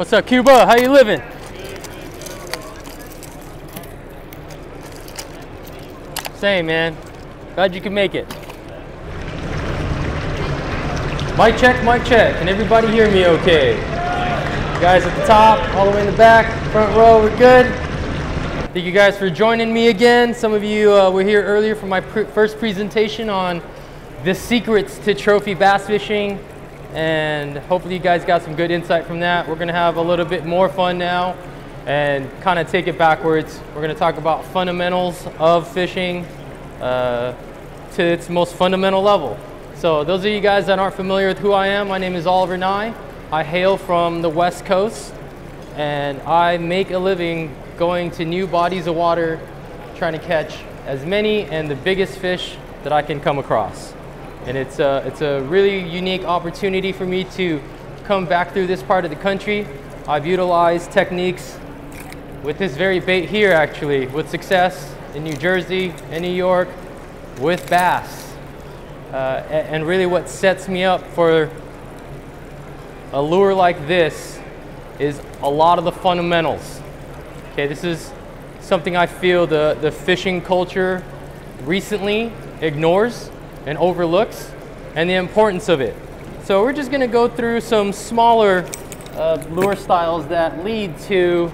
What's up, Cuba? How you living? Same, man. Glad you can make it. Mic check, mic check. Can everybody hear me okay? guys at the top, all the way in the back, front row, we're good. Thank you guys for joining me again. Some of you uh, were here earlier for my pr first presentation on the secrets to trophy bass fishing and hopefully you guys got some good insight from that. We're gonna have a little bit more fun now and kind of take it backwards. We're gonna talk about fundamentals of fishing uh, to its most fundamental level. So those of you guys that aren't familiar with who I am, my name is Oliver Ngy. I hail from the West Coast and I make a living going to new bodies of water, trying to catch as many and the biggest fish that I can come across. And it's a, it's a really unique opportunity for me to come back through this part of the country. I've utilized techniques with this very bait here actually, with success in New Jersey and New York with bass. Uh, and really what sets me up for a lure like this is a lot of the fundamentals. Okay, this is something I feel the, the fishing culture recently ignores and overlooks and the importance of it. So we're just gonna go through some smaller uh, lure styles that lead to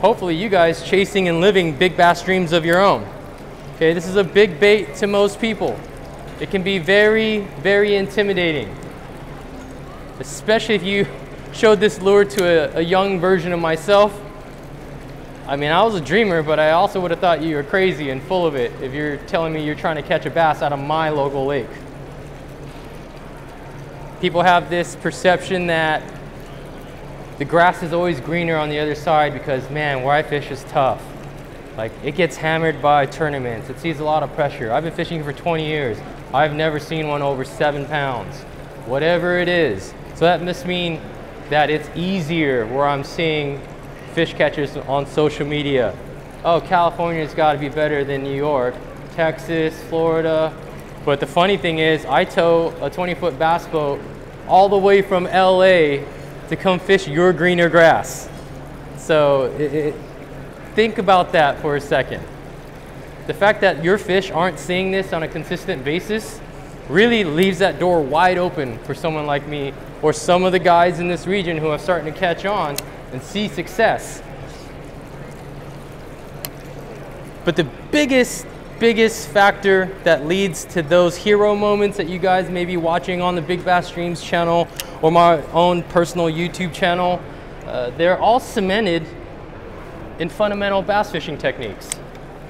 hopefully you guys chasing and living big bass dreams of your own. Okay, this is a big bait to most people. It can be very, very intimidating, especially if you showed this lure to a, a young version of myself I mean, I was a dreamer, but I also would have thought you were crazy and full of it if you're telling me you're trying to catch a bass out of my local lake. People have this perception that the grass is always greener on the other side because, man, where I fish is tough. Like, it gets hammered by tournaments. It sees a lot of pressure. I've been fishing for 20 years. I've never seen one over seven pounds, whatever it is. So that must mean that it's easier where I'm seeing fish catchers on social media. Oh, California's got to be better than New York, Texas, Florida. But the funny thing is, I tow a 20 foot bass boat all the way from LA to come fish your greener grass. So it, it, think about that for a second. The fact that your fish aren't seeing this on a consistent basis really leaves that door wide open for someone like me or some of the guys in this region who are starting to catch on and see success. But the biggest, biggest factor that leads to those hero moments that you guys may be watching on the Big Bass Dreams channel or my own personal YouTube channel, uh, they're all cemented in fundamental bass fishing techniques,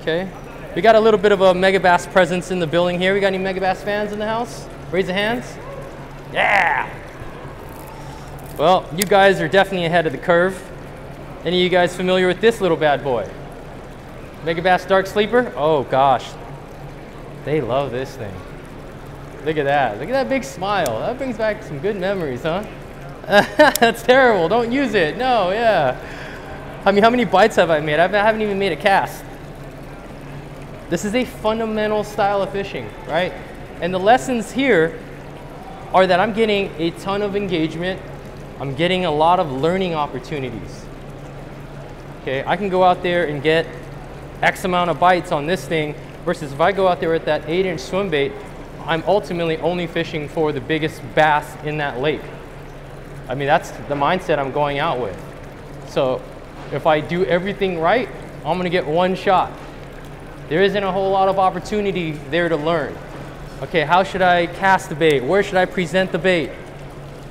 okay? We got a little bit of a Megabass presence in the building here. We got any Megabass fans in the house? Raise the hands. Yeah! Well, you guys are definitely ahead of the curve. Any of you guys familiar with this little bad boy? Megabass Dark Sleeper? Oh gosh, they love this thing. Look at that, look at that big smile. That brings back some good memories, huh? That's terrible, don't use it, no, yeah. I mean, how many bites have I made? I haven't even made a cast. This is a fundamental style of fishing, right? And the lessons here are that I'm getting a ton of engagement I'm getting a lot of learning opportunities. Okay, I can go out there and get X amount of bites on this thing versus if I go out there with that eight inch swim bait, I'm ultimately only fishing for the biggest bass in that lake. I mean, that's the mindset I'm going out with. So if I do everything right, I'm gonna get one shot. There isn't a whole lot of opportunity there to learn. Okay, how should I cast the bait? Where should I present the bait?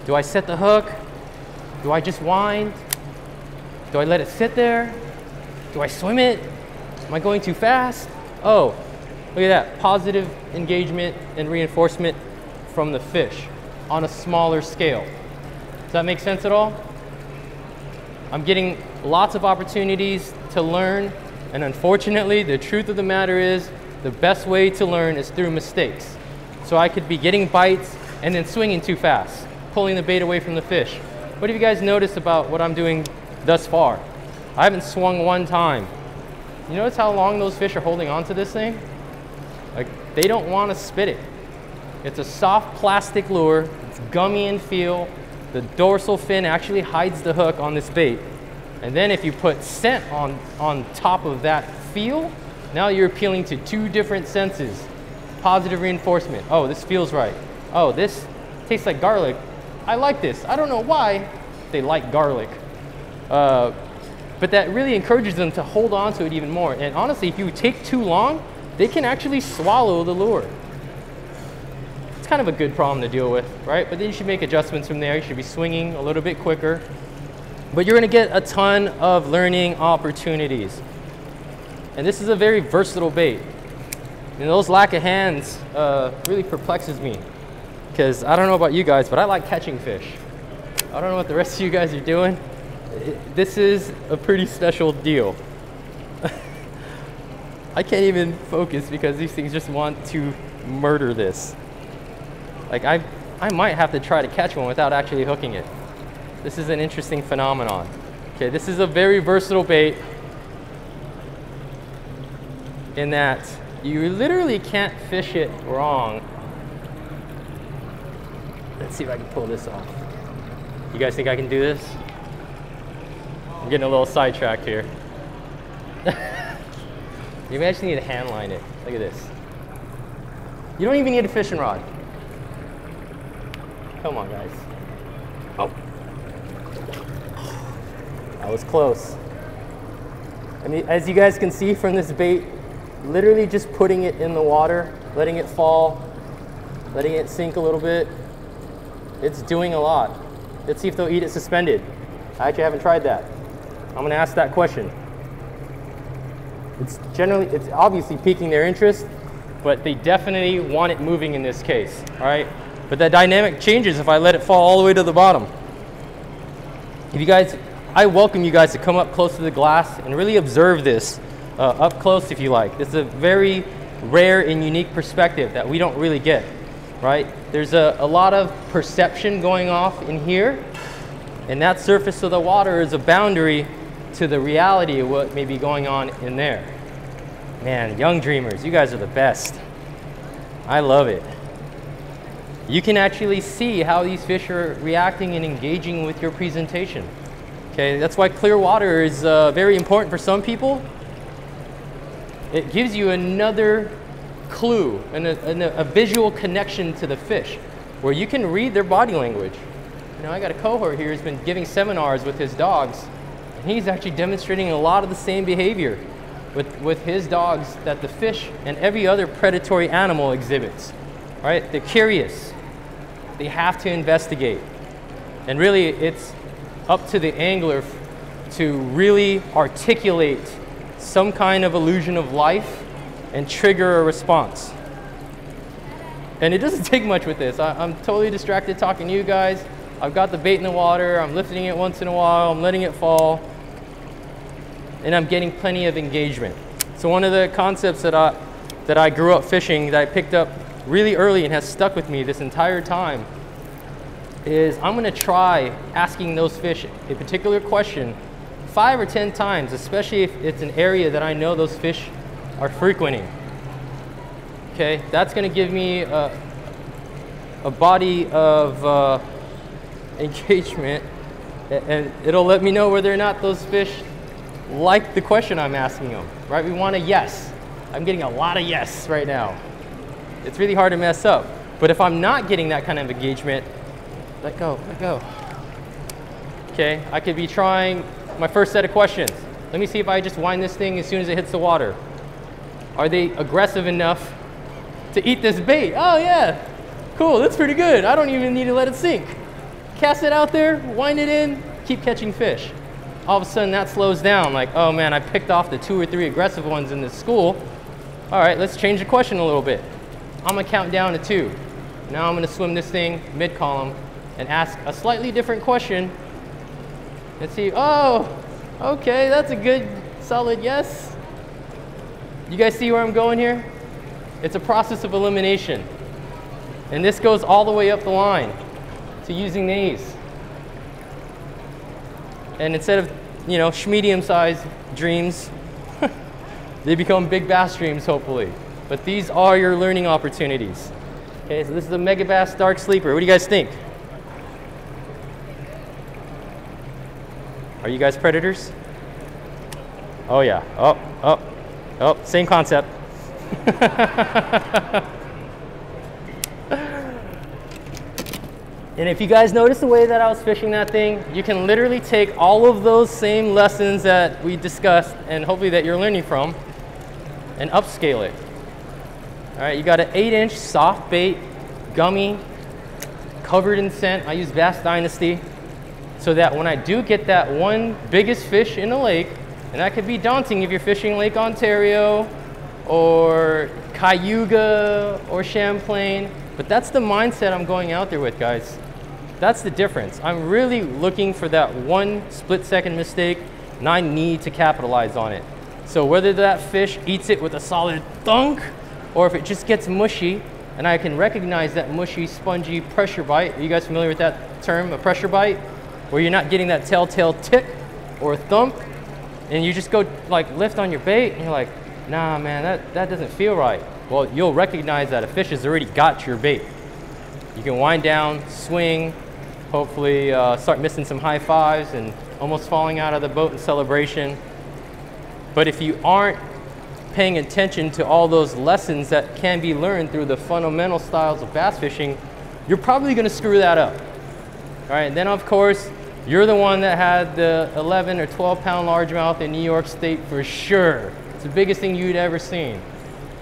Do I set the hook? Do I just wind? Do I let it sit there? Do I swim it? Am I going too fast? Oh, look at that. Positive engagement and reinforcement from the fish on a smaller scale. Does that make sense at all? I'm getting lots of opportunities to learn, and unfortunately, the truth of the matter is the best way to learn is through mistakes. So I could be getting bites and then swinging too fast, pulling the bait away from the fish. What have you guys noticed about what I'm doing thus far? I haven't swung one time. You notice how long those fish are holding onto this thing? Like, they don't want to spit it. It's a soft plastic lure, it's gummy in feel. The the dorsal fin actually hides the hook on this bait. And then if you put scent on, on top of that feel, now you're appealing to two different senses. Positive reinforcement. Oh, this feels right. Oh, this tastes like garlic. I like this. I don't know why they like garlic. Uh, but that really encourages them to hold on to it even more. And honestly, if you take too long, they can actually swallow the lure. It's kind of a good problem to deal with, right? But then you should make adjustments from there. You should be swinging a little bit quicker. But you're gonna get a ton of learning opportunities. And this is a very versatile bait. And those lack of hands uh, really perplexes me. Because I don't know about you guys, but I like catching fish. I don't know what the rest of you guys are doing. This is a pretty special deal. I can't even focus because these things just want to murder this. Like I, I might have to try to catch one without actually hooking it. This is an interesting phenomenon. Okay, this is a very versatile bait in that you literally can't fish it wrong. Let's see if I can pull this off. You guys think I can do this? I'm getting a little sidetracked here. you may just need to hand line it. Look at this. You don't even need a fishing rod. Come on, guys. Oh. That was close. I mean, as you guys can see from this bait, literally just putting it in the water, letting it fall, letting it sink a little bit, it's doing a lot. Let's see if they'll eat it suspended. I actually haven't tried that. I'm gonna ask that question. It's generally, it's obviously piquing their interest, but they definitely want it moving in this case, all right? But that dynamic changes if I let it fall all the way to the bottom. If you guys, I welcome you guys to come up close to the glass and really observe this uh, up close if you like. This is a very rare and unique perspective that we don't really get, right? There's a, a lot of perception going off in here, and that surface of the water is a boundary to the reality of what may be going on in there. Man, young dreamers, you guys are the best. I love it. You can actually see how these fish are reacting and engaging with your presentation. Okay, that's why clear water is uh, very important for some people. It gives you another clue and a, and a, visual connection to the fish where you can read their body language. You know, I got a cohort here who's been giving seminars with his dogs, and he's actually demonstrating a lot of the same behavior with, with his dogs that the fish and every other predatory animal exhibits. Right? They're curious. They have to investigate. And really, it's up to the angler to really articulate some kind of illusion of life and trigger a response. And it doesn't take much with this. I, am totally distracted talking to you guys. I've got the bait in the water. I'm lifting it once in a while. I'm letting it fall. And I'm getting plenty of engagement. So one of the concepts that I, that I grew up fishing that I picked up really early and has stuck with me this entire time is I'm gonna try asking those fish a particular question five or 10 times, especially if it's an area that I know those fish are frequenting. Okay, that's gonna give me a, a body of uh, engagement and it'll let me know whether or not those fish like the question I'm asking them, right? We want a yes. I'm getting a lot of yes right now. It's really hard to mess up. But if I'm not getting that kind of engagement, let go, let go. Okay, I could be trying my first set of questions. Let me see if I just wind this thing as soon as it hits the water. Are they aggressive enough to eat this bait? Oh yeah, cool, that's pretty good. I don't even need to let it sink. Cast it out there, wind it in, keep catching fish. All of a sudden that slows down, like, oh man, I picked off the two or three aggressive ones in this school. All right, let's change the question a little bit. I'm gonna count down to two. Now I'm gonna swim this thing mid-column and ask a slightly different question and see, oh, okay, that's a good solid yes. You guys see where I'm going here? It's a process of elimination. And this goes all the way up the line to using these. And instead of, you know, medium-sized dreams, they become big bass dreams, hopefully. But these are your learning opportunities. Okay, so this is a Megabass Dark Sleeper. What do you guys think? Are you guys predators? Oh yeah, oh, oh, oh, same concept. And if you guys notice the way that I was fishing that thing, you can literally take all of those same lessons that we discussed and hopefully that you're learning from and upscale it. All right, you got an eight inch soft bait, gummy, covered in scent. I use Bass Dynasty so that when I do get that one biggest fish in the lake, and that could be daunting if you're fishing Lake Ontario or Cayuga or Champlain, but that's the mindset I'm going out there with, guys. That's the difference. I'm really looking for that one split second mistake and I need to capitalize on it. So whether that fish eats it with a solid thunk or if it just gets mushy and I can recognize that mushy, spongy pressure bite. Are you guys familiar with that term, a pressure bite? Where you're not getting that telltale tick or thump and you just go like lift on your bait and you're like, nah man, that, that doesn't feel right. Well, you'll recognize that a fish has already got your bait. You can wind down, swing, hopefully uh, start missing some high fives and almost falling out of the boat in celebration. But if you aren't paying attention to all those lessons that can be learned through the fundamental styles of bass fishing, you're probably gonna screw that up. All right, then of course, you're the one that had the 11 or 12 pound largemouth in New York State for sure. It's the biggest thing you'd ever seen.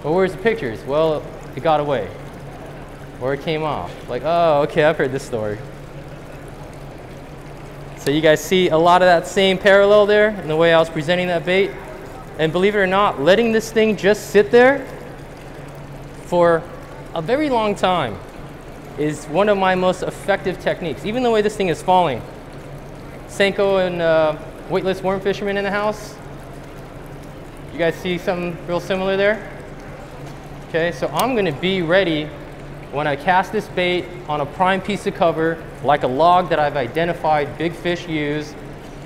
But where's the pictures? Well, it got away. Or it came off. Like, oh, okay, I've heard this story. So you guys see a lot of that same parallel there in the way I was presenting that bait. And believe it or not, letting this thing just sit there for a very long time is one of my most effective techniques. Even the way this thing is falling. Senko and uh, weightless worm fishermen in the house. You guys see something real similar there? Okay, so I'm gonna be ready when I cast this bait on a prime piece of cover, like a log that I've identified big fish use,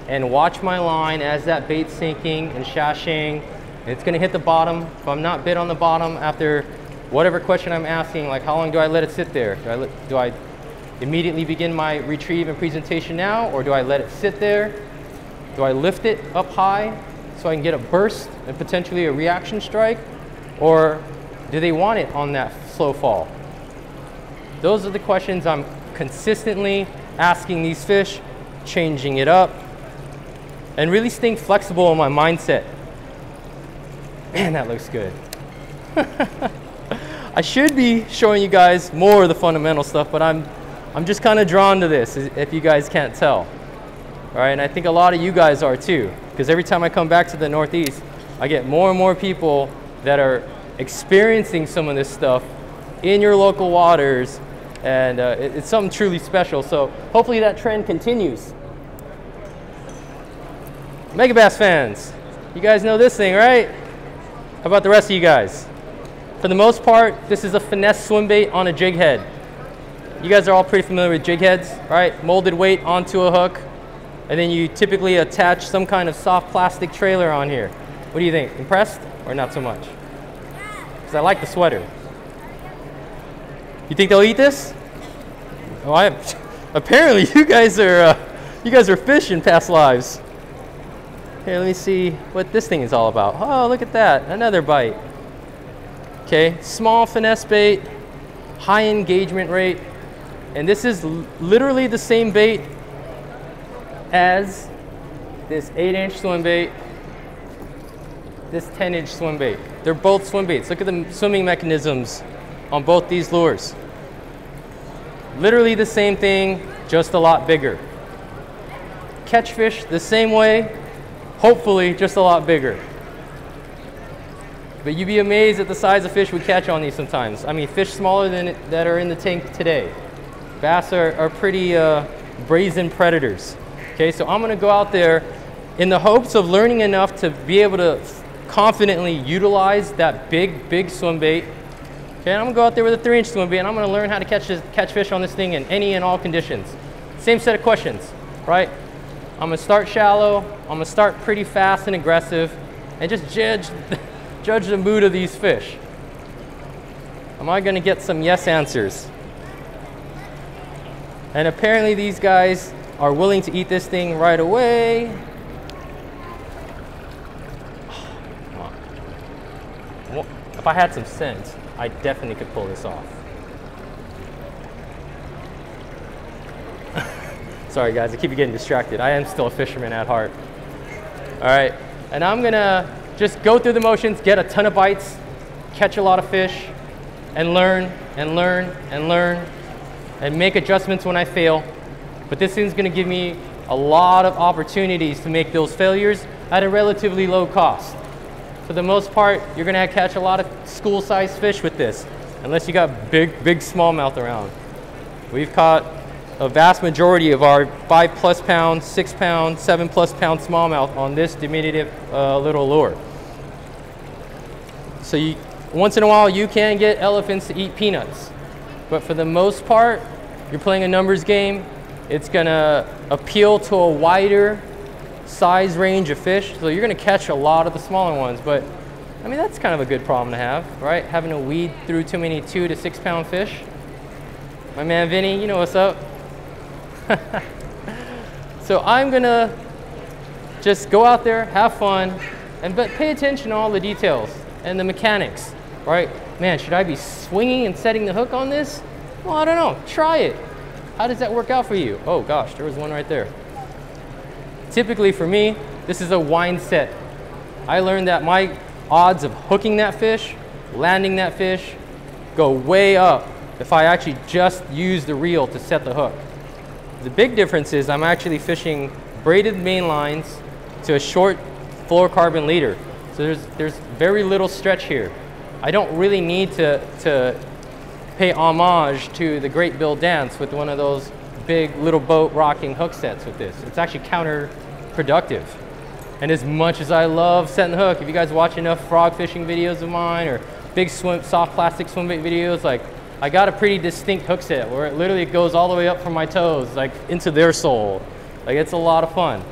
and watch my line as that bait's sinking and shashing, it's gonna hit the bottom. If I'm not bit on the bottom after whatever question I'm asking, like how long do I let it sit there? Do I, let, do I immediately begin my retrieve and presentation now, or do I let it sit there? Do I lift it up high so I can get a burst and potentially a reaction strike? Or do they want it on that slow fall? Those are the questions I'm consistently asking these fish, changing it up, and really staying flexible in my mindset. Man, that looks good. I should be showing you guys more of the fundamental stuff, but I'm, I'm just kind of drawn to this, if you guys can't tell. All right, and I think a lot of you guys are too, because every time I come back to the Northeast, I get more and more people that are experiencing some of this stuff in your local waters and uh, it, it's something truly special. So hopefully that trend continues. Megabass fans, you guys know this thing, right? How about the rest of you guys? For the most part, this is a finesse swim bait on a jig head. You guys are all pretty familiar with jig heads, right? Molded weight onto a hook, and then you typically attach some kind of soft plastic trailer on here. What do you think? Impressed or not so much? Because I like the sweater. You think they'll eat this? Oh, I apparently you guys are uh, you guys are fish in past lives. Here, let me see what this thing is all about. Oh, look at that, another bite. Okay, small finesse bait, high engagement rate, and this is literally the same bait as this 8-inch swim bait, this 10-inch swim bait. They're both swim baits. Look at the swimming mechanisms on both these lures. Literally the same thing, just a lot bigger. Catch fish the same way, hopefully just a lot bigger. But you'd be amazed at the size of fish we catch on these sometimes. I mean, fish smaller than that are in the tank today. Bass are, are pretty uh, brazen predators. Okay, so I'm gonna go out there in the hopes of learning enough to be able to confidently utilize that big, big swim bait Okay, I'm gonna go out there with a three inch swim bait and I'm gonna learn how to catch, catch fish on this thing in any and all conditions. Same set of questions, right? I'm gonna start shallow, I'm gonna start pretty fast and aggressive, and just judge, judge the mood of these fish. Am I gonna get some yes answers? And apparently these guys are willing to eat this thing right away. If I had some sense, I definitely could pull this off. Sorry guys, I keep getting distracted. I am still a fisherman at heart. All right, and I'm gonna just go through the motions, get a ton of bites, catch a lot of fish, and learn, and learn, and learn, and make adjustments when I fail. But this thing's gonna give me a lot of opportunities to make those failures at a relatively low cost. For the most part, you're gonna catch a lot of school-sized fish with this, unless you got big, big smallmouth around. We've caught a vast majority of our five plus pound, six pound, seven plus pound smallmouth on this diminutive uh, little lure. So you, once in a while you can get elephants to eat peanuts, but for the most part, you're playing a numbers game. It's gonna appeal to a wider size range of fish, so you're gonna catch a lot of the smaller ones, but I mean, that's kind of a good problem to have, right? Having to weed through too many two to six pound fish. My man Vinny, you know what's up. so I'm gonna just go out there, have fun, and but pay attention to all the details and the mechanics, right? Man, should I be swinging and setting the hook on this? Well, I don't know, try it. How does that work out for you? Oh gosh, there was one right there. Typically for me, this is a wind set. I learned that my odds of hooking that fish, landing that fish, go way up if I actually just use the reel to set the hook. The big difference is I'm actually fishing braided main lines to a short fluorocarbon leader. So there's, there's very little stretch here. I don't really need to, to pay homage to the Great Bill Dance with one of those big little boat rocking hook sets with this. It's actually counterproductive. And as much as I love setting the hook, if you guys watch enough frog fishing videos of mine or big swim, soft plastic swim bait videos, like I got a pretty distinct hook set where it literally goes all the way up from my toes, like into their soul. Like it's a lot of fun.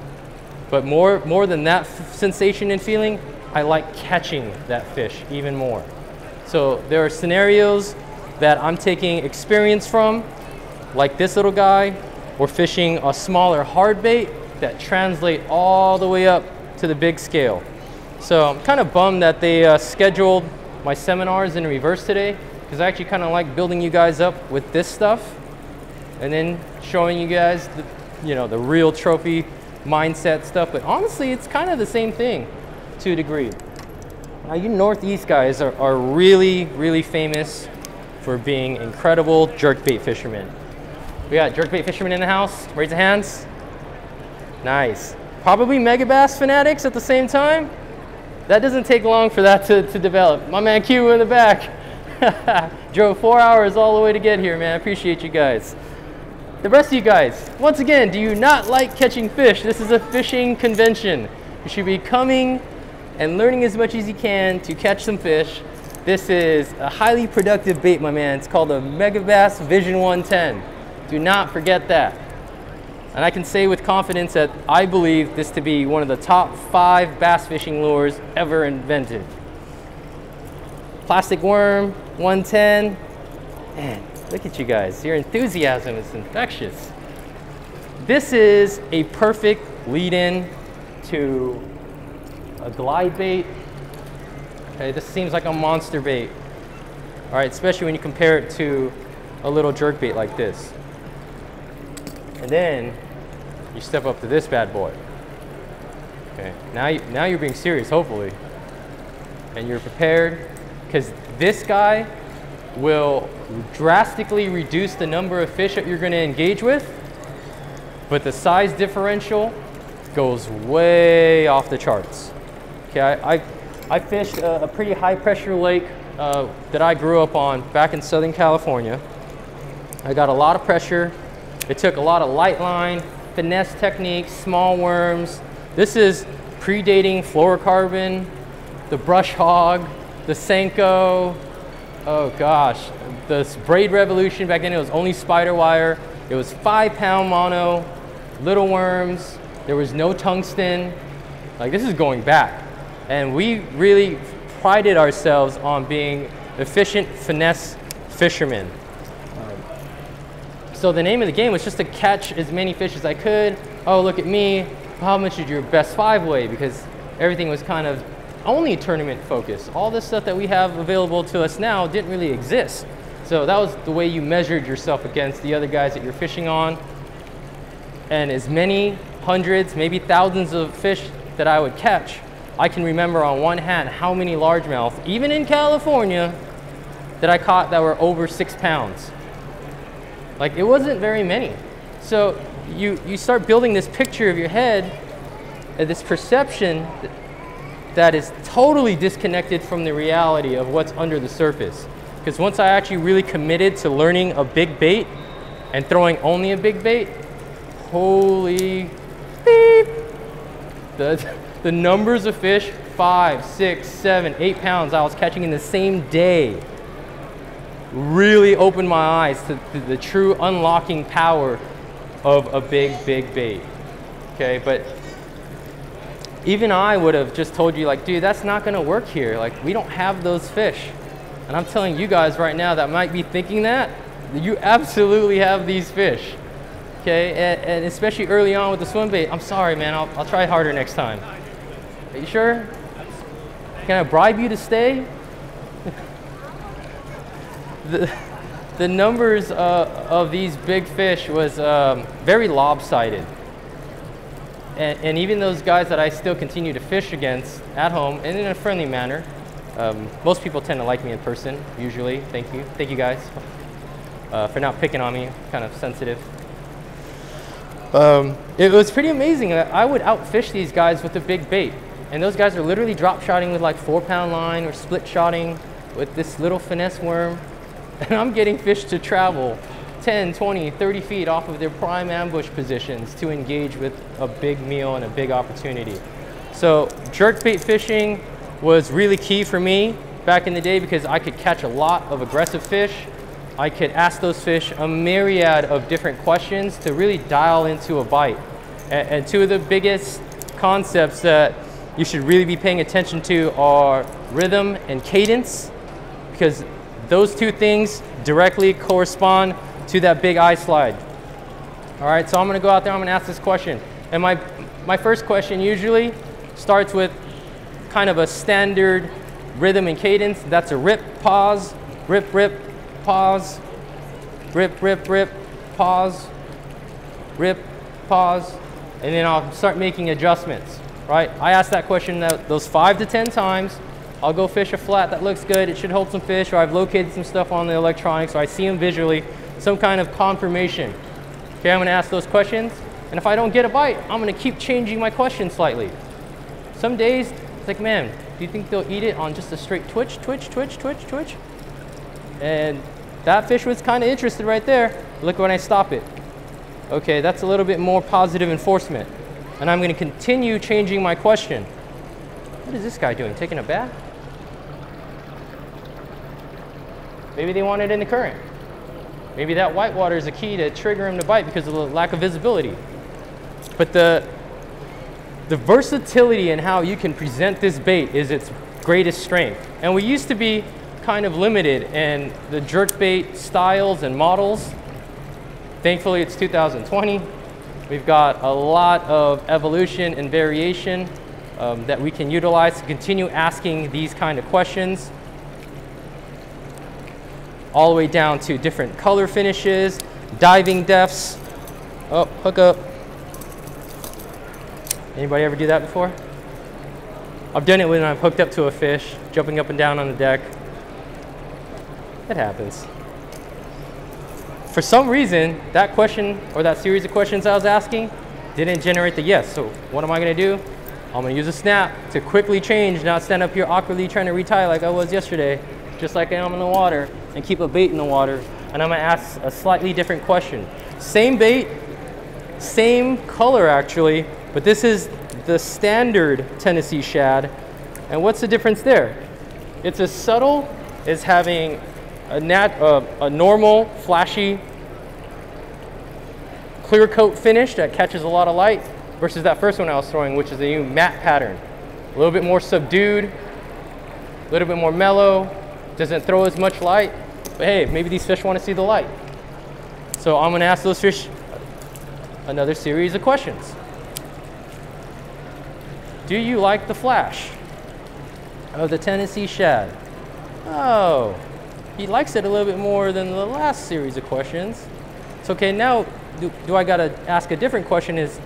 But more, more than that sensation and feeling, I like catching that fish even more. So there are scenarios that I'm taking experience from, like this little guy, or fishing a smaller hard bait that translate all the way up to the big scale. So I'm kind of bummed that they uh, scheduled my seminars in reverse today because I actually kind of like building you guys up with this stuff and then showing you guys the, you know, the real trophy mindset stuff. But honestly, it's kind of the same thing to a degree. Now, you Northeast guys are, are really, really famous for being incredible jerkbait fishermen. We got jerkbait fishermen in the house. Raise your hands. Nice. Probably megabass fanatics at the same time. That doesn't take long for that to, to develop. My man Q in the back. Drove four hours all the way to get here, man. I appreciate you guys. The rest of you guys, once again, do you not like catching fish? This is a fishing convention. You should be coming and learning as much as you can to catch some fish. This is a highly productive bait, my man. It's called a Megabass Vision 110. Do not forget that. And I can say with confidence that I believe this to be one of the top five bass fishing lures ever invented. Plastic worm, 110. Man, look at you guys. Your enthusiasm is infectious. This is a perfect lead-in to a glide bait. Okay, this seems like a monster bait. All right, especially when you compare it to a little jerk bait like this. And then you step up to this bad boy. Okay, now, you, now you're being serious, hopefully. And you're prepared because this guy will drastically reduce the number of fish that you're going to engage with, but the size differential goes way off the charts. Okay, I, I, I fished a, a, pretty high pressure lake uh, that I grew up on back in Southern California. I got a lot of pressure. It took a lot of light line, finesse techniques, small worms. This is predating fluorocarbon, the brush hog, the Senko, oh gosh, the braid revolution back then, it was only SpiderWire. It was five pound mono, little worms. There was no tungsten. Like this is going back. And we really prided ourselves on being efficient finesse fishermen. Um, so the name of the game was just to catch as many fish as I could. Oh, look at me. How much did your best five weigh? Because everything was kind of only tournament focused. All this stuff that we have available to us now didn't really exist. So that was the way you measured yourself against the other guys that you're fishing on. And as many hundreds, maybe thousands of fish that I would catch, I can remember on one hand how many largemouth, even in California, that I caught that were over six pounds. Like it wasn't very many. So you, you start building this picture of your head, uh, this perception that is totally disconnected from the reality of what's under the surface. Because once I actually really committed to learning a big bait and throwing only a big bait, holy beep, the, the numbers of fish, five, six, seven, eight pounds I was catching in the same day really opened my eyes to, to the true unlocking power of a big, big bait. Okay, but even I would have just told you like, dude, that's not gonna work here. Like, we don't have those fish. And I'm telling you guys right now that might be thinking that, you absolutely have these fish. Okay, and, and especially early on with the swim bait, I'm sorry, man, I'll, I'll try harder next time. Are you sure? Can I bribe you to stay? the, the numbers uh, of these big fish was um, very lopsided. And, and, even those guys that I still continue to fish against at home and in a friendly manner, um, most people tend to like me in person, usually. Thank you. Thank you guys uh, for not picking on me, kind of sensitive. Um, it was pretty amazing. That I would outfish these guys with a big bait. And those guys are literally drop shotting with like four pound line or split shotting with this little finesse worm. And I'm getting fish to travel 10, 20, 30 feet off of their prime ambush positions to engage with a big meal and a big opportunity. So jerkbait fishing was really key for me back in the day because I could catch a lot of aggressive fish. I could ask those fish a myriad of different questions to really dial into a bite. And two of the biggest concepts that you should really be paying attention to are rhythm and cadence because those two things directly correspond to that big eye slide. All right, so I'm gonna go out there, I'm gonna ask this question. And my, my first question usually starts with kind of a standard rhythm and cadence. That's a rip, pause, rip, rip, pause, rip, rip, rip, pause, rip, pause, and then I'll start making adjustments, right? I ask that question those five to 10 times. I'll go fish a flat that looks good. It should hold some fish, or I've located some stuff on the electronics, or I see them visually, some kind of confirmation. Okay, I'm gonna ask those questions, and if I don't get a bite, I'm gonna keep changing my question slightly. Some days it's like, man, do you think they'll eat it on just a straight twitch, twitch, twitch, twitch, twitch? And that fish was kind of interested right there. Look when I stop it. Okay, that's a little bit more positive enforcement. And I'm going to continue changing my question. What is this guy doing? Taking a bath? Maybe they want it in the current. Maybe that white water is a key to trigger him to bite because of the lack of visibility. But the the versatility in how you can present this bait is its greatest strength. And we used to be kind of limited in the jerk bait styles and models. Thankfully, it's 2020. We've got a lot of evolution and variation um, that we can utilize to continue asking these kind of questions. All the way down to different color finishes, diving depths. Oh, hook up. Anybody ever do that before? I've done it when I've hooked up to a fish, jumping up and down on the deck. It happens. For some reason, that question or that series of questions I was asking didn't generate the yes. So what am I gonna do? I'm gonna use a snap to quickly change, not stand up here awkwardly trying to retie like I was yesterday, just like I am in the water, and keep a bait in the water. And I'm gonna ask a slightly different question. Same bait, same color actually, but this is the standard Tennessee shad. And what's the difference there? It's as subtle as having a, nat, uh, a normal, flashy, clear coat finish that catches a lot of light versus that first one I was throwing, which is a new matte pattern. A little bit more subdued, a little bit more mellow, doesn't throw as much light, but hey, maybe these fish want to see the light. So I'm gonna ask those fish another series of questions. Do you like the flash? of the Tennessee shad. Oh, he likes it a little bit more than the last series of questions. So okay, now do, do I gotta ask a different question is,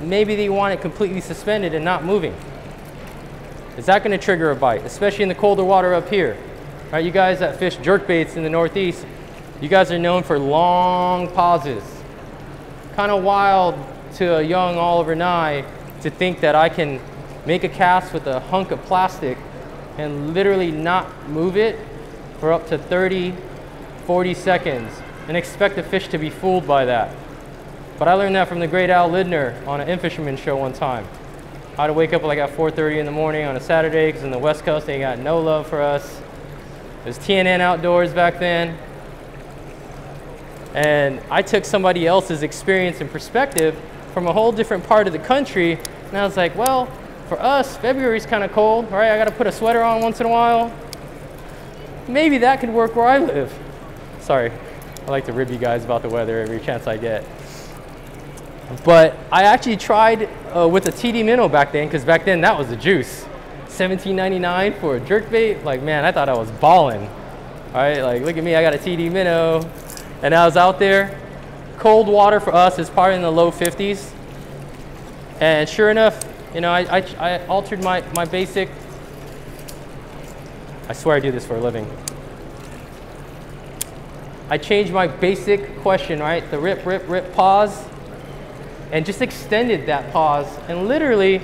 maybe they want it completely suspended and not moving. Is that gonna trigger a bite, especially in the colder water up here? Right, you guys that fish jerk baits in the Northeast, you guys are known for long pauses. Kind of wild to a young Oliver Ngy to think that I can make a cast with a hunk of plastic and literally not move it for up to 30, 40 seconds and expect the fish to be fooled by that. But I learned that from the great Al Lindner on an In-Fisherman show one time. I had to wake up like at 4.30 in the morning on a Saturday because in the West Coast they got no love for us. It was TNN Outdoors back then. And I took somebody else's experience and perspective from a whole different part of the country. And I was like, well, for us, February's kind of cold, right? I got to put a sweater on once in a while. Maybe that could work where I live. Sorry, I like to rib you guys about the weather every chance I get. But I actually tried uh, with a TD minnow back then, because back then that was the juice. 17.99 for a jerk bait. Like, man, I thought I was balling. All right, like, look at me, I got a TD minnow. And I was out there. Cold water for us is probably in the low 50s. And sure enough, you know, I, I, I altered my, my basic, I swear I do this for a living. I changed my basic question, right? The rip, rip, rip pause, and just extended that pause and literally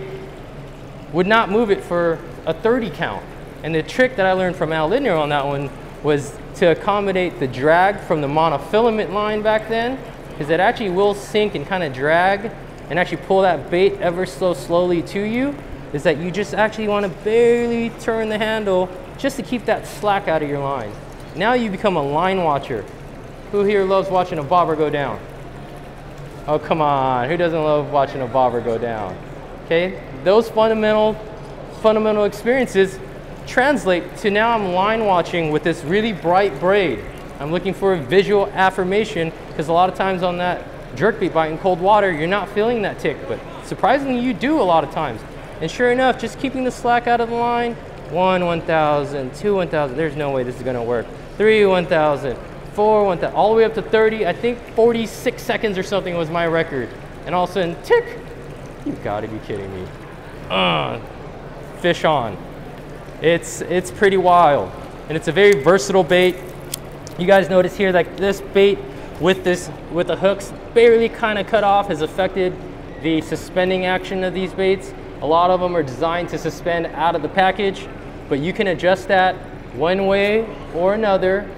would not move it for a 30 count. And the trick that I learned from Al Lindner on that one was to accommodate the drag from the monofilament line back then, because it actually will sink and kind of drag and actually pull that bait ever so slowly to you is that you just actually want to barely turn the handle just to keep that slack out of your line. Now you become a line watcher. Who here loves watching a bobber go down? Oh, come on. Who doesn't love watching a bobber go down? Okay, those fundamental, fundamental experiences translate to now I'm line watching with this really bright braid. I'm looking for a visual affirmation because a lot of times on that jerkbait bite in cold water, you're not feeling that tick, but surprisingly you do a lot of times. And sure enough, just keeping the slack out of the line, one 1,000, two 1,000, there's no way this is gonna work. Three 1,000, four 1,000, all the way up to 30, I think 46 seconds or something was my record. And all of a sudden, tick, you gotta be kidding me. Uh, fish on. It's, it's pretty wild. And it's a very versatile bait. You guys notice here that this bait with this with the hooks barely kind of cut off has affected the suspending action of these baits. A lot of them are designed to suspend out of the package, but you can adjust that one way or another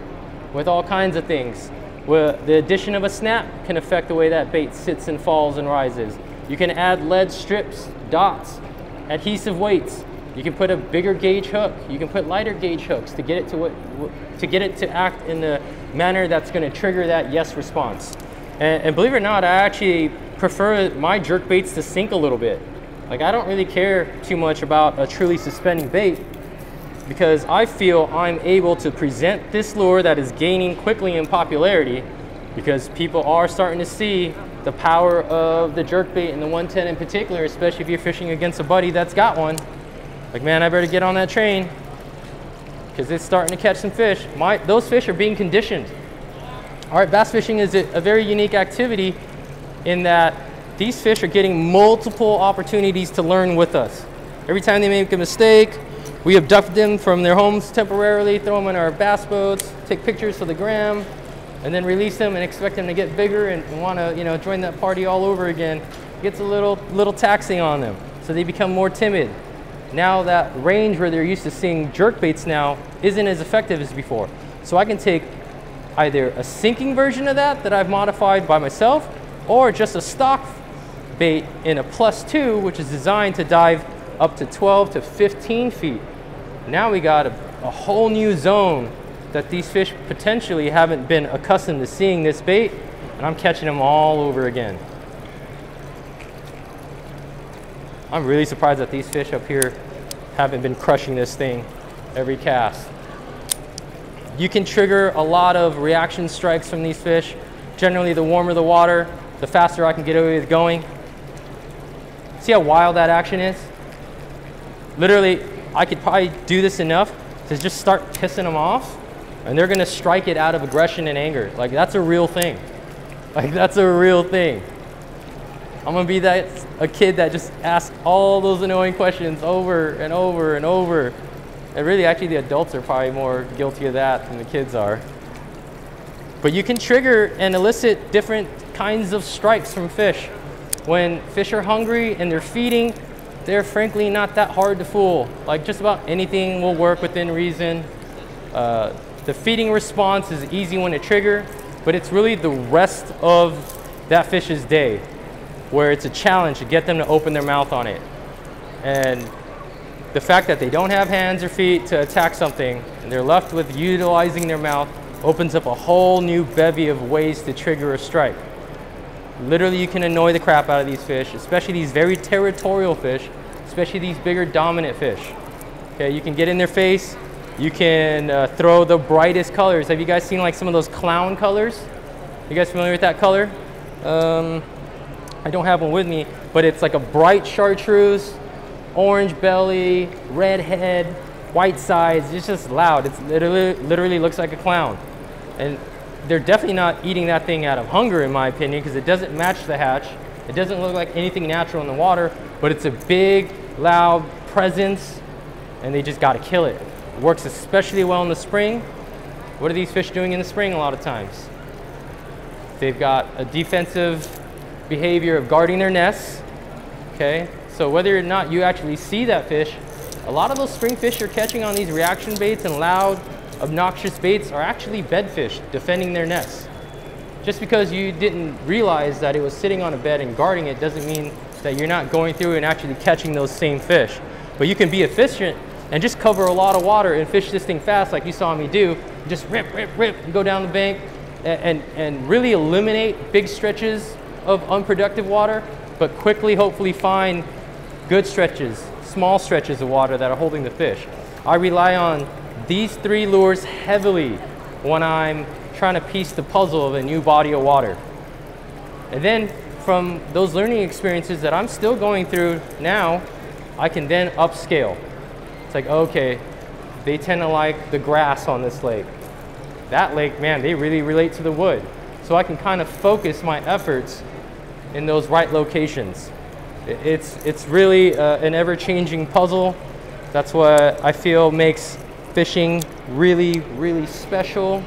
with all kinds of things. The addition of a snap can affect the way that bait sits and falls and rises. You can add lead strips, dots, adhesive weights. You can put a bigger gauge hook. You can put lighter gauge hooks to get it to what to get it to act in the manner that's going to trigger that yes response. And, and, believe it or not, I actually prefer my jerk baits to sink a little bit. Like I don't really care too much about a truly suspending bait because I feel I'm able to present this lure that is gaining quickly in popularity because people are starting to see the power of the jerk bait and the 110 in particular, especially if you're fishing against a buddy that's got one. Like, man, I better get on that train because it's starting to catch some fish. My, those fish are being conditioned. All right, bass fishing is a very unique activity in that these fish are getting multiple opportunities to learn with us. Every time they make a mistake, we abduct them from their homes temporarily, throw them in our bass boats, take pictures for the gram, and then release them and expect them to get bigger and, and want to, you know, join that party all over again. Gets a little, little taxing on them, so they become more timid now that range where they're used to seeing jerk baits now isn't as effective as before. So I can take either a sinking version of that that I've modified by myself or just a stock bait in a plus two, which is designed to dive up to 12 to 15 feet. Now we got a, a whole new zone that these fish potentially haven't been accustomed to seeing this bait, and I'm catching them all over again. I'm really surprised that these fish up here haven't been crushing this thing every cast. You can trigger a lot of reaction strikes from these fish. Generally, the warmer the water, the faster I can get away with going. See how wild that action is? Literally, I could probably do this enough to just start pissing them off and they're gonna strike it out of aggression and anger. Like that's a real thing. Like that's a real thing. I'm gonna be that a kid that just asks all those annoying questions over and over and over. And really, actually, the adults are probably more guilty of that than the kids are. But you can trigger and elicit different kinds of strikes from fish. When fish are hungry and they're feeding, they're frankly not that hard to fool. Like just about anything will work within reason. Uh, the feeding response is an easy one to trigger, but it's really the rest of that fish's day where it's a challenge to get them to open their mouth on it. And the fact that they don't have hands or feet to attack something and they're left with utilizing their mouth opens up a whole new bevy of ways to trigger a strike. Literally, you can annoy the crap out of these fish, especially these very territorial fish, especially these bigger dominant fish. Okay, you can get in their face, you can uh, throw the brightest colors. Have you guys seen like some of those clown colors? You guys familiar with that color? Um, I don't have one with me, but it's like a bright chartreuse, orange belly, red head, white sides. It's just loud. It's literally, literally looks like a clown. And they're definitely not eating that thing out of hunger, in my opinion, because it doesn't match the hatch. It doesn't look like anything natural in the water, but it's a big, loud presence, and they just got to kill it. It works especially well in the spring. What are these fish doing in the spring a lot of times? They've got a defensive behavior of guarding their nests. Okay, so whether or not you actually see that fish, a lot of those spring fish you're catching on these reaction baits and loud, obnoxious baits are actually bedfish defending their nests. Just because you didn't realize that it was sitting on a bed and guarding it doesn't mean that you're not going through and actually catching those same fish. But you can be efficient and just cover a lot of water and fish this thing fast like you saw me do. Just rip, rip, rip, and go down the bank and, and, and really eliminate big stretches of unproductive water, but quickly hopefully find good stretches, small stretches of water that are holding the fish. I rely on these three lures heavily when I'm trying to piece the puzzle of a new body of water. And then from those learning experiences that I'm still going through now, I can then upscale. It's like, okay, they tend to like the grass on this lake. That lake, man, they really relate to the wood. So I can kind of focus my efforts in those right locations. It's, it's really uh, an ever-changing puzzle. That's what I feel makes fishing really, really special.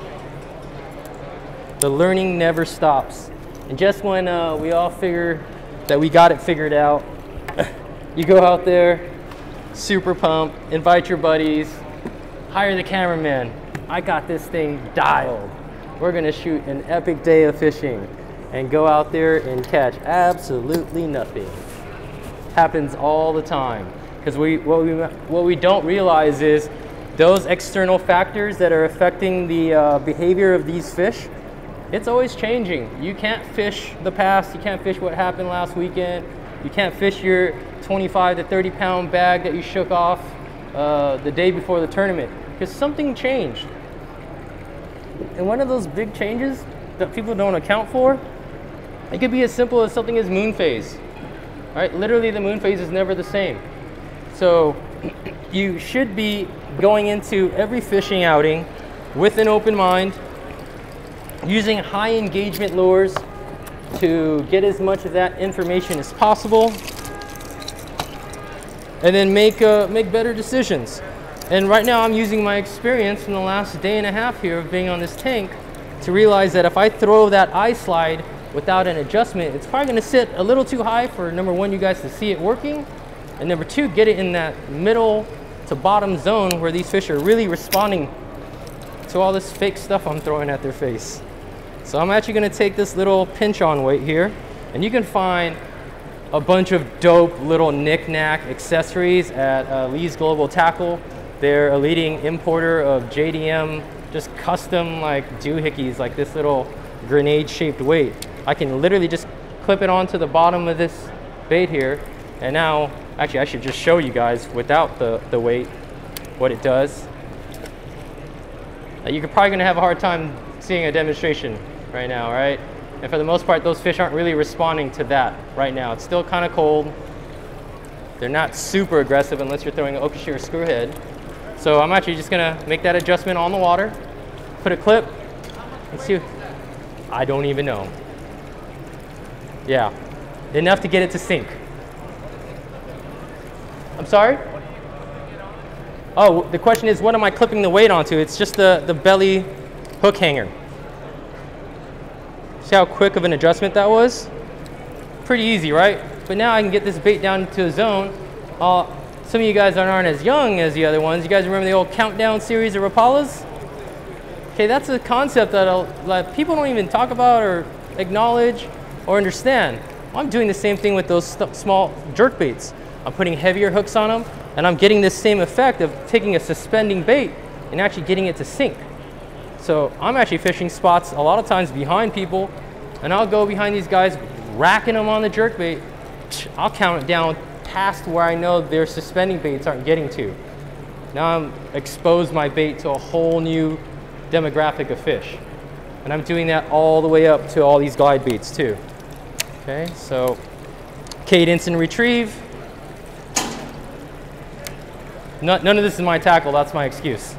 The learning never stops. And just when uh, we all figure that we got it figured out, you go out there, super pumped, invite your buddies, hire the cameraman. I got this thing dialed. We're gonna shoot an epic day of fishing and go out there and catch absolutely nothing. Happens all the time. Because we, what, we, what we don't realize is those external factors that are affecting the uh, behavior of these fish, it's always changing. You can't fish the past, you can't fish what happened last weekend, you can't fish your 25 to 30 pound bag that you shook off uh, the day before the tournament because something changed. And one of those big changes that people don't account for it could be as simple as something as moon phase. Right? Literally the moon phase is never the same. So you should be going into every fishing outing with an open mind, using high engagement lures to get as much of that information as possible, and then make, uh, make better decisions. And right now I'm using my experience from the last day and a half here of being on this tank to realize that if I throw that i-Slide without an adjustment, it's probably gonna sit a little too high for number one, you guys to see it working, and number two, get it in that middle to bottom zone where these fish are really responding to all this fake stuff I'm throwing at their face. So I'm actually gonna take this little pinch on weight here, and you can find a bunch of dope little knick-knack accessories at uh, Lee's Global Tackle. They're a leading importer of JDM, just custom like doohickeys, like this little grenade shaped weight. I can literally just clip it onto the bottom of this bait here. And now, actually I should just show you guys without the, the weight, what it does. Uh, you're probably gonna have a hard time seeing a demonstration right now, right? And for the most part, those fish aren't really responding to that right now. It's still kind of cold. They're not super aggressive unless you're throwing an Okashira screwhead. So I'm actually just gonna make that adjustment on the water, put a clip, and see. I don't even know. Yeah, enough to get it to sink. I'm sorry? Oh, the question is, what am I clipping the weight onto? It's just the, the belly hook hanger. See how quick of an adjustment that was? Pretty easy, right? But now I can get this bait down to a zone. Uh, some of you guys aren't as young as the other ones. You guys remember the old countdown series of Rapalas? Okay, that's a concept that, that people don't even talk about or acknowledge or understand. I'm doing the same thing with those small jerk baits. I'm putting heavier hooks on them, and I'm getting this same effect of taking a suspending bait and actually getting it to sink. So I'm actually fishing spots a lot of times behind people, and I'll go behind these guys, racking them on the jerk bait. I'll count it down past where I know their suspending baits aren't getting to. Now I'm exposed my bait to a whole new demographic of fish. And I'm doing that all the way up to all these glide baits too. Okay, so cadence and retrieve, None, of this is my tackle, that's my excuse.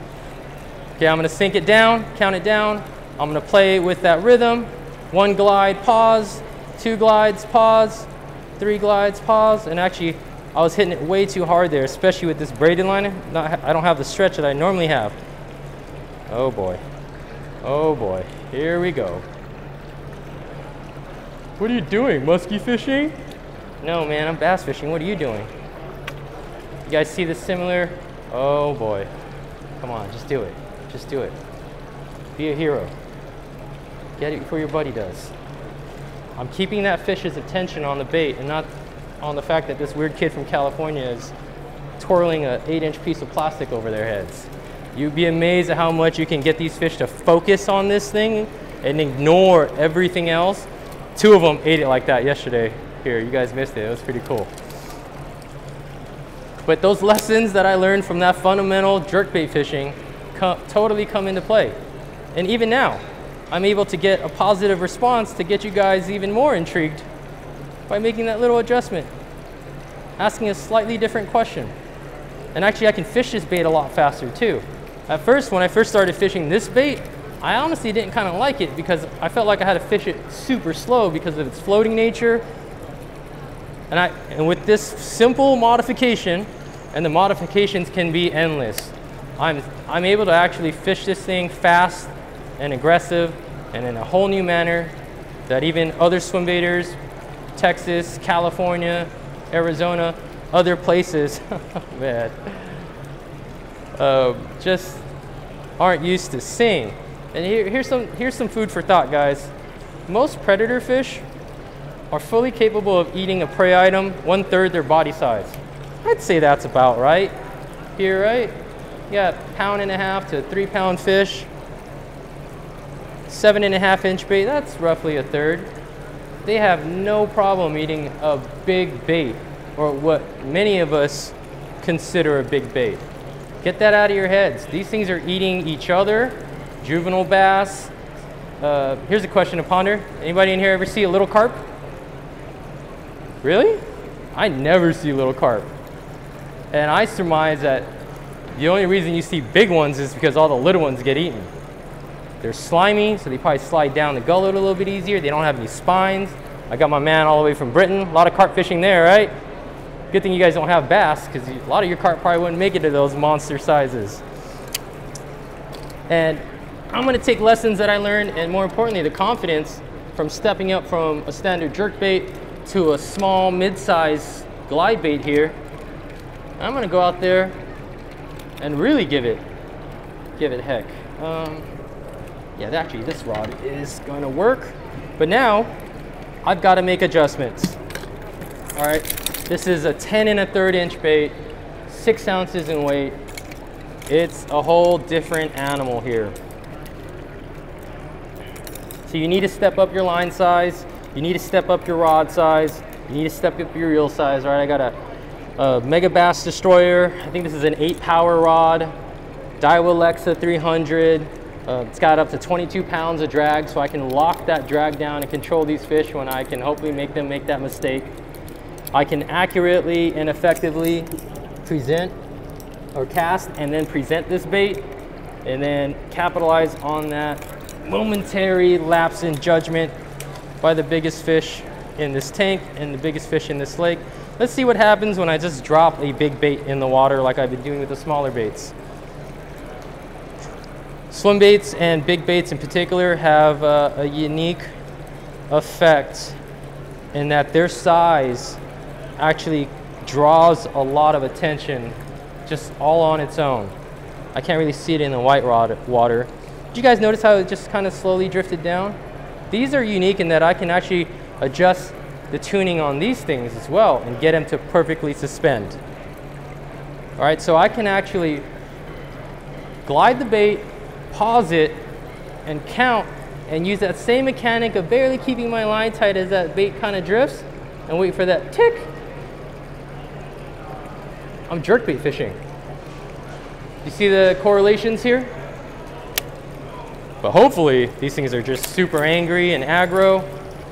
Okay, I'm gonna sink it down, count it down. I'm gonna play with that rhythm. One glide, pause, two glides, pause, three glides, pause. And actually, I was hitting it way too hard there, especially with this braided line. Not, I don't have the stretch that I normally have. Oh boy. Oh boy. Here we go. What are you doing? Musky fishing? No, man, I'm bass fishing. What are you doing? You guys see this similar? Oh boy. Come on, just do it. Just do it. Be a hero. Get it before your buddy does. I'm keeping that fish's attention on the bait and not on the fact that this weird kid from California is twirling an eight inch piece of plastic over their heads. You'd be amazed at how much you can get these fish to focus on this thing and ignore everything else. Two of them ate it like that yesterday here. You guys missed it. It was pretty cool. But those lessons that I learned from that fundamental jerkbait fishing co totally come into play. And even now, I'm able to get a positive response to get you guys even more intrigued by making that little adjustment, asking a slightly different question. And actually, I can fish this bait a lot faster too. At first, when I first started fishing this bait, I honestly didn't kind of like it because I felt like I had to fish it super slow because of its floating nature. And, I, and with this simple modification, and the modifications can be endless. I'm, I'm able to actually fish this thing fast and aggressive and in a whole new manner that even other swim baiters, Texas, California, Arizona, other places, man, uh, just aren't used to seeing. And here, here's, some, here's some food for thought, guys. Most predator fish are fully capable of eating a prey item one third their body size. I'd say that's about right here, right? Got pound and a half to three pound fish, seven and a half inch bait, that's roughly a third. They have no problem eating a big bait or what many of us consider a big bait. Get that out of your heads. These things are eating each other, juvenile bass. Uh, here's a question to ponder. Anybody in here ever see a little carp? Really? I never see little carp. And I surmise that the only reason you see big ones is because all the little ones get eaten. They're slimy, so they probably slide down the gullet a little bit easier. They don't have any spines. I got my man all the way from Britain. A lot of carp fishing there, right? Good thing you guys don't have bass, because a lot of your carp probably wouldn't make it to those monster sizes. And I'm gonna take lessons that I learned, and more importantly, the confidence from stepping up from a standard jerk bait to a small, mid-size glide bait here I'm gonna go out there and really give it, give it heck. Um, yeah, actually this rod is gonna work, but now I've gotta make adjustments. All right, this is a 10 and a third inch bait, six ounces in weight. It's a whole different animal here. So you need to step up your line size, you need to step up your rod size, you need to step up your reel size, right? I got a a Megabass Destroyer. I think this is an 8 power rod. Daiwa Lexa 300. Uh, it's got up to 22 pounds of drag, so I can lock that drag down and control these fish when I can hopefully make them make that mistake. I can accurately and effectively present or cast and then present this bait and then capitalize on that momentary lapse in judgment by the biggest fish in this tank and the biggest fish in this lake. Let's see what happens when I just drop a big bait in the water like I've been doing with the smaller baits. Swim baits and big baits in particular have uh, a unique effect in that their size actually draws a lot of attention just all on its own. I can't really see it in the white rod water. Did you guys notice how it just kind of slowly drifted down? These are unique in that I can actually adjust the tuning on these things as well and get them to perfectly suspend. All right, so I can actually glide the bait, pause it, and count and use that same mechanic of barely keeping my line tight as that bait kind of drifts and wait for that tick. I'm jerkbait fishing. You see the correlations here? But hopefully these things are just super angry and aggro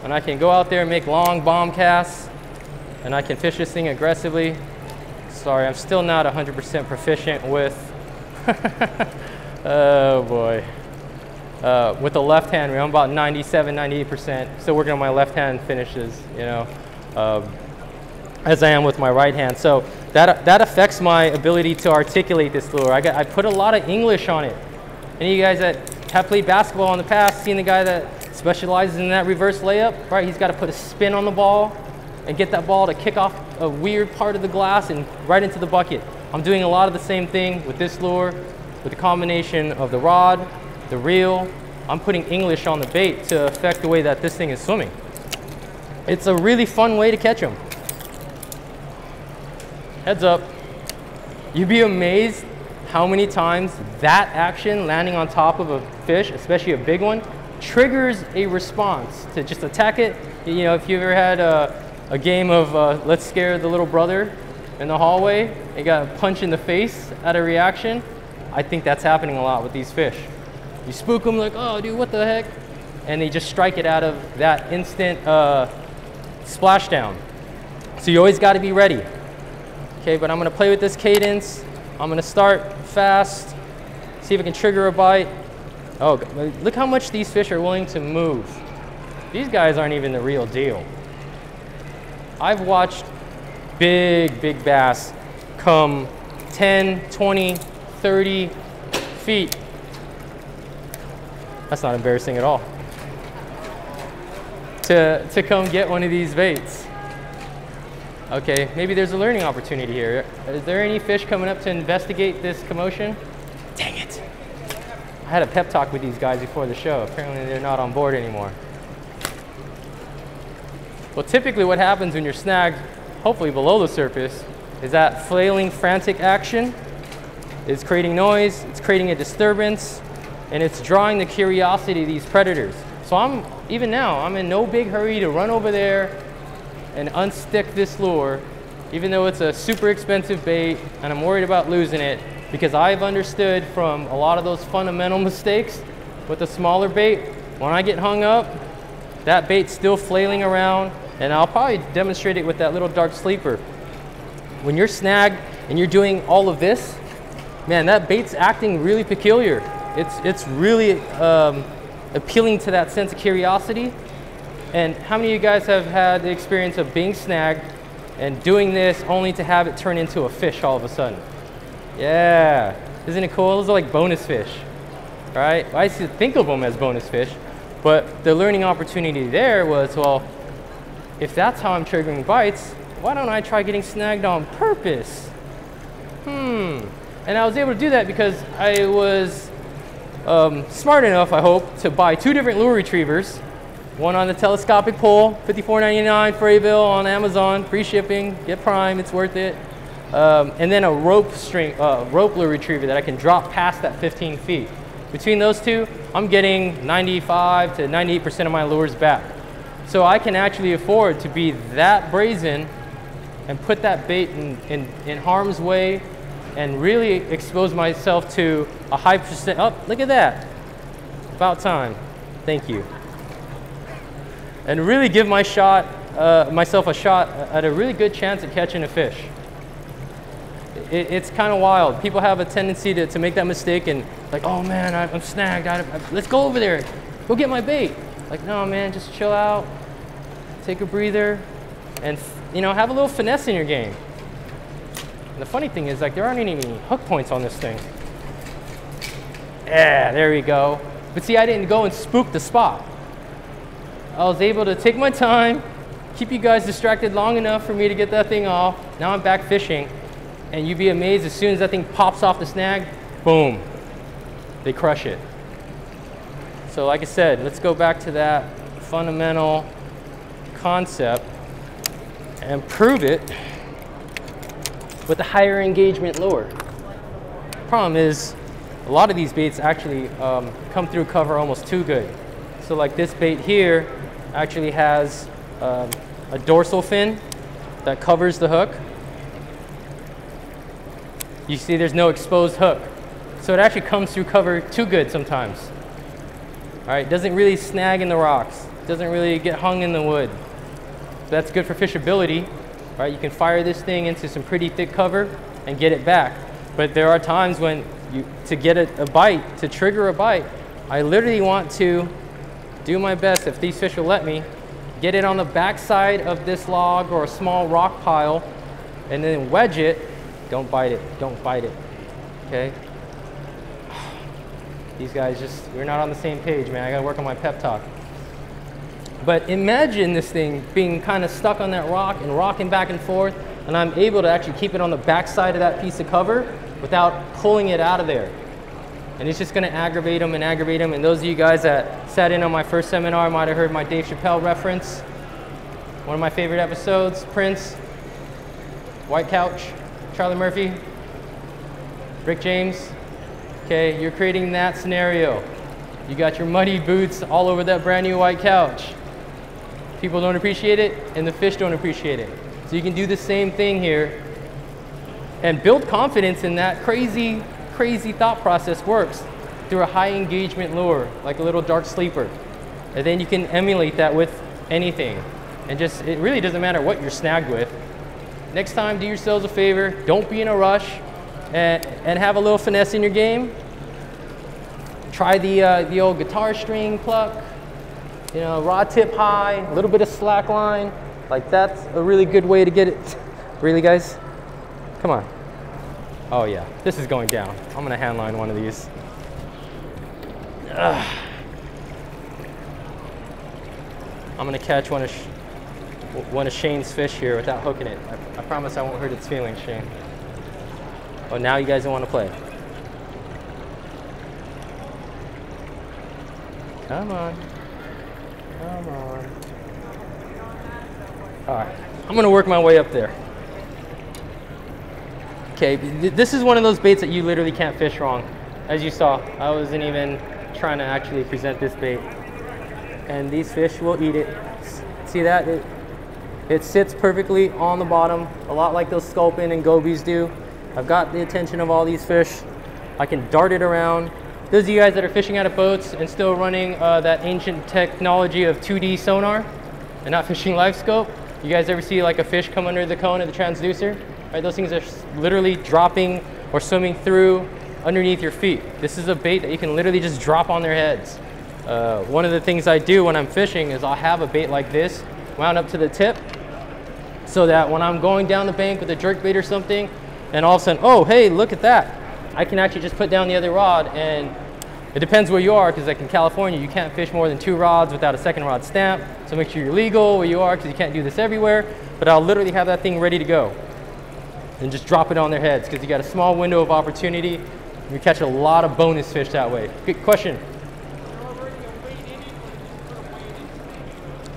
and I can go out there and make long bomb casts and I can fish this thing aggressively. Sorry, I'm still not 100% proficient with, oh boy. Uh, with the left hand, I'm about 97, 98%. Still working on my left hand finishes, you know, uh, as I am with my right hand. So that, that affects my ability to articulate this lure. I, got, I put a lot of English on it. Any of you guys that have played basketball in the past, seen the guy that specializes in that reverse layup, right? He's got to put a spin on the ball and get that ball to kick off a weird part of the glass and right into the bucket. I'm doing a lot of the same thing with this lure, with the combination of the rod, the reel, I'm putting English on the bait to affect the way that this thing is swimming. It's a really fun way to catch them. Heads up. You'd be amazed how many times that action, landing on top of a fish, especially a big one, triggers a response to just attack it. You know, if you've ever had a, a game of uh, let's scare the little brother in the hallway, you got a punch in the face at a reaction, I think that's happening a lot with these fish. You spook them like, oh, dude, what the heck? And they just strike it out of that instant uh, splashdown. So you always got to be ready. Okay, but I'm going to play with this cadence. I'm going to start fast, see if I can trigger a bite. Oh, look how much these fish are willing to move. These guys aren't even the real deal. I've watched big, big bass come 10, 20, 30 feet that's not embarrassing at all. To, to come get one of these baits. Okay, maybe there's a learning opportunity here. Is there any fish coming up to investigate this commotion? Dang it. I had a pep talk with these guys before the show. Apparently they're not on board anymore. Well, typically what happens when you're snagged, hopefully below the surface, is that flailing frantic action is creating noise, it's creating a disturbance, and it's drawing the curiosity of these predators. So I'm, even now, I'm in no big hurry to run over there and unstick this lure, even though it's a super expensive bait and I'm worried about losing it because I've understood from a lot of those fundamental mistakes with the smaller bait, when I get hung up, that bait's still flailing around and I'll probably demonstrate it with that little dark sleeper. When you're snagged and you're doing all of this, man, that bait's acting really peculiar. It's, it's really um, appealing to that sense of curiosity. And how many of you guys have had the experience of being snagged and doing this only to have it turn into a fish all of a sudden? Yeah, isn't it cool? Those are like bonus fish, right? I used to think of them as bonus fish, but the learning opportunity there was, well, if that's how I'm triggering bites, why don't I try getting snagged on purpose? Hmm. And I was able to do that because I was um, smart enough, I hope, to buy two different lure retrievers. One on the telescopic pole, $54.99 for on Amazon, free shipping, get Prime, it's worth it. Um, and then a rope string, uh, rope lure retriever that I can drop past that 15 feet. Between those two, I'm getting 95 to 98% of my lures back. So I can actually afford to be that brazen and put that bait in, in, in harm's way and really expose myself to a high percent. Oh, look at that. About time. Thank you. And really give my shot uh, myself a shot at a really good chance at catching a fish. It, it's kind of wild. People have a tendency to, to make that mistake and like, oh man, I, am snagged. I, I, let's go over there. Go get my bait. Like, no man, just chill out, take a breather, and you know, have a little finesse in your game. And the funny thing is, like, there aren't any hook points on this thing. Yeah, there we go. But see, I didn't go and spook the spot. I was able to take my time, keep you guys distracted long enough for me to get that thing off. Now I'm back fishing, and you'd be amazed as soon as that thing pops off the snag, boom, they crush it. So like I said, let's go back to that fundamental concept and prove it with a higher engagement lure. Problem is, a lot of these baits actually um, come through cover almost too good. So like this bait here actually has um, a dorsal fin that covers the hook. You see there's no exposed hook. So it actually comes through cover too good sometimes. All right, doesn't really snag in the rocks. Doesn't really get hung in the wood. That's good for fishability, right? You can fire this thing into some pretty thick cover and get it back. But there are times when you, to get a, a bite, to trigger a bite, I literally want to do my best, if these fish will let me, get it on the backside of this log or a small rock pile and then wedge it. Don't bite it, don't bite it, okay? These guys just, we're not on the same page, man. I gotta work on my pep talk. But imagine this thing being kind of stuck on that rock and rocking back and forth, and I'm able to actually keep it on the backside of that piece of cover without pulling it out of there. And it's just gonna aggravate them and aggravate them. And those of you guys that sat in on my first seminar might have heard my Dave Chappelle reference. One of my favorite episodes, Prince, White Couch, Charlie Murphy, Rick James. Okay, you're creating that scenario. You got your muddy boots all over that brand new white couch. People don't appreciate it, and the fish don't appreciate it. So you can do the same thing here and build confidence in that crazy, crazy thought process works through a high engagement lure, like a little dark sleeper. And then you can emulate that with anything. And just, it really doesn't matter what you're snagged with. Next time, do yourselves a favor, don't be in a rush, and, and have a little finesse in your game. Try the, uh, the old guitar string pluck, you know, raw tip high, a little bit of slack line. Like that's a really good way to get it. really, guys? Come on. Oh yeah, this is going down. I'm gonna handline one of these. Ugh. I'm gonna catch one of, one of Shane's fish here without hooking it. I, I promise I won't hurt its feelings, Shane. Oh, now you guys don't want to play. Come on. Come on. All right, I'm gonna work my way up there. Okay, this is one of those baits that you literally can't fish wrong. As you saw, I wasn't even trying to actually present this bait. And these fish will eat it. See that? It sits perfectly on the bottom, a lot like those sculpin and gobies do. I've got the attention of all these fish. I can dart it around. Those of you guys that are fishing out of boats and still running uh, that ancient technology of 2D sonar and not fishing LiveScope, you guys ever see like a fish come under the cone of the transducer? Right, those things are literally dropping or swimming through underneath your feet. This is a bait that you can literally just drop on their heads. Uh, one of the things I do when I'm fishing is I'll have a bait like this wound up to the tip so that when I'm going down the bank with a jerk bait or something, and all of a sudden, oh, hey, look at that. I can actually just put down the other rod and it depends where you are because like in California, you can't fish more than two rods without a second rod stamp. So make sure you're legal where you are because you can't do this everywhere. But I'll literally have that thing ready to go and just drop it on their heads because you got a small window of opportunity. You catch a lot of bonus fish that way. Good question.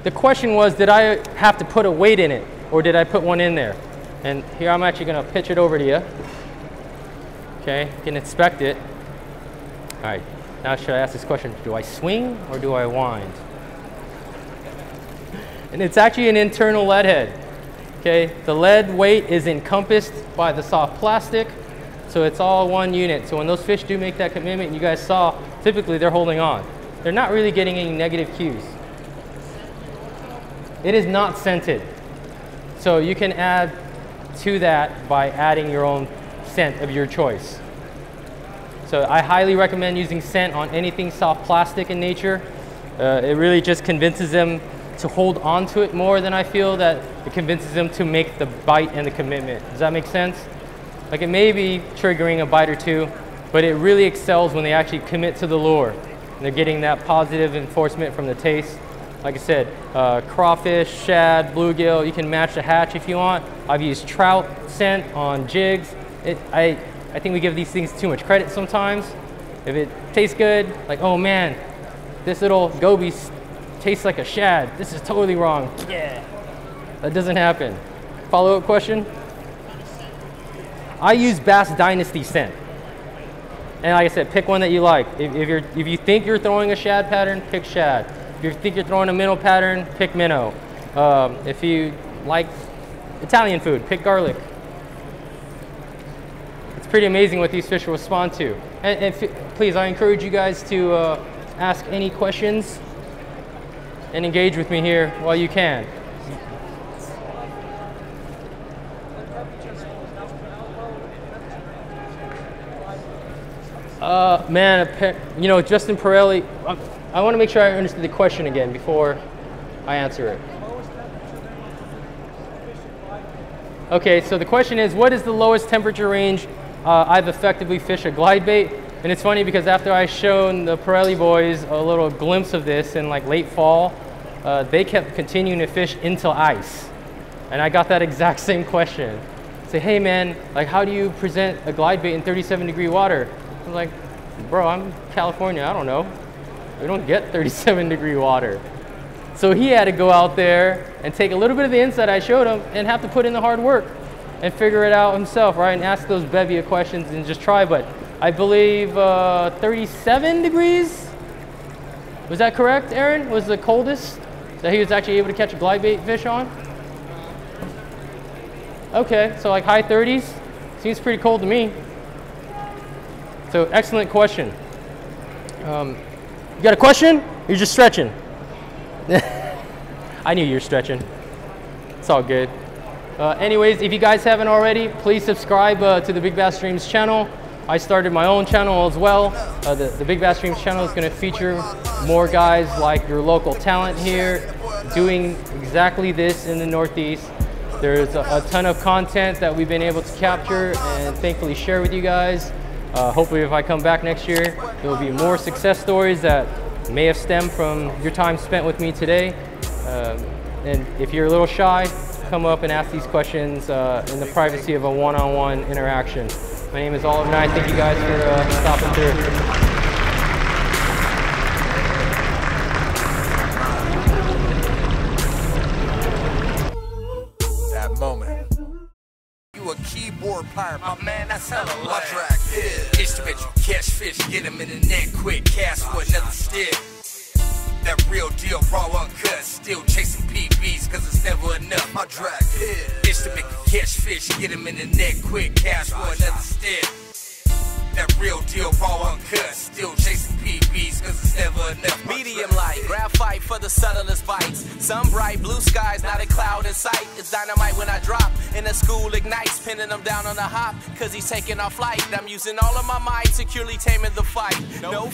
The question was, did I have to put a weight in it or did I put one in there? And here I'm actually gonna pitch it over to you. Okay, you can inspect it. All right, now should I ask this question, do I swing or do I wind? And it's actually an internal lead head. Okay, the lead weight is encompassed by the soft plastic, so it's all one unit. So when those fish do make that commitment, you guys saw, typically they're holding on. They're not really getting any negative cues. It is not scented. So you can add to that by adding your own scent of your choice. So I highly recommend using scent on anything soft plastic in nature. Uh, it really just convinces them to hold on to it more than I feel that it convinces them to make the bite and the commitment. Does that make sense? Like it may be triggering a bite or two, but it really excels when they actually commit to the lure. And they're getting that positive enforcement from the taste. Like I said, uh, crawfish, shad, bluegill, you can match the hatch if you want. I've used trout scent on jigs. It, I, I think we give these things too much credit sometimes. If it tastes good, like, oh man, this little goby tastes like a shad. This is totally wrong. Yeah, that doesn't happen. Follow-up question? I use Bass Dynasty scent. And like I said, pick one that you like. If, if, you're, if you think you're throwing a shad pattern, pick shad. If you think you're throwing a minnow pattern, pick minnow. Um, if you like Italian food, pick garlic. It's pretty amazing what these fish will respond to. And, please, I encourage you guys to uh, ask any questions and engage with me here while you can. Uh, man, you know, Justin Pirelli, I, I want to make sure I understood the question again before I answer it. Okay, so the question is, what is the lowest temperature range uh, I've effectively fished a glide bait? And it's funny because after I shown the Pirelli boys a little glimpse of this in like late fall, uh, they kept continuing to fish into ice. And I got that exact same question. Say, hey man, like how do you present a glide bait in 37 degree water? I'm like, bro, I'm California, I don't know. We don't get 37 degree water. So he had to go out there and take a little bit of the insight I showed him and have to put in the hard work and figure it out himself, right? And ask those bevy of questions and just try. But I believe uh, 37 degrees. Was that correct, Aaron? Was the coldest that he was actually able to catch a glide bait fish on? Okay, so like high 30s. Seems pretty cold to me. So excellent question. Um, you got a question? You're just stretching. I knew you were stretching. It's all good. Uh, anyways, if you guys haven't already, please subscribe uh, to the Big Bass Dreams channel. I started my own channel as well. Uh, the, the Big Bass Dreams channel is going to feature more guys like your local talent here doing exactly this in the Northeast. There's a, a ton of content that we've been able to capture and thankfully share with you guys. Uh, hopefully if I come back next year, there will be more success stories that may have stemmed from your time spent with me today. Uh, and if you're a little shy, come up and ask these questions uh, in the privacy of a one-on-one -on -one interaction. My name is Oliver Ngy. Thank you guys for uh, stopping through. That moment. You a keyboard pirate. My man, that's hella My instrument you catch fish, get him in the net quick, cast for another stick. That real deal, raw uncut, still chasing PBs cause it's never enough. My track is instrument you catch fish, get him in the net quick, cash for another stick. That real deal, raw uncut, still chasing PBs cause it's never enough. Medium light, graphite for the subtlest bites. Some bright blue skies, not a cloud in sight. It's dynamite when I drop, and the school ignites, pinning them down on the hop, cause he's taking off flight. I'm using all of my might, securely taming the fight. No